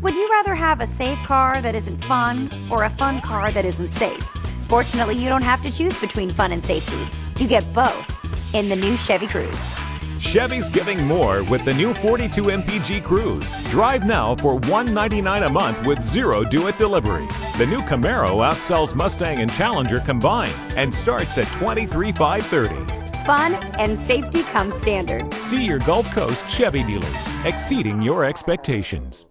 Would you rather have a safe car that isn't fun or a fun car that isn't safe? Fortunately, you don't have to choose between fun and safety. You get both in the new Chevy Cruze. Chevy's giving more with the new 42 MPG Cruze. Drive now for $199 a month with zero do-it delivery. The new Camaro outsells Mustang and Challenger combined and starts at $23,530. Fun and safety come standard. See your Gulf Coast Chevy dealers, exceeding your expectations.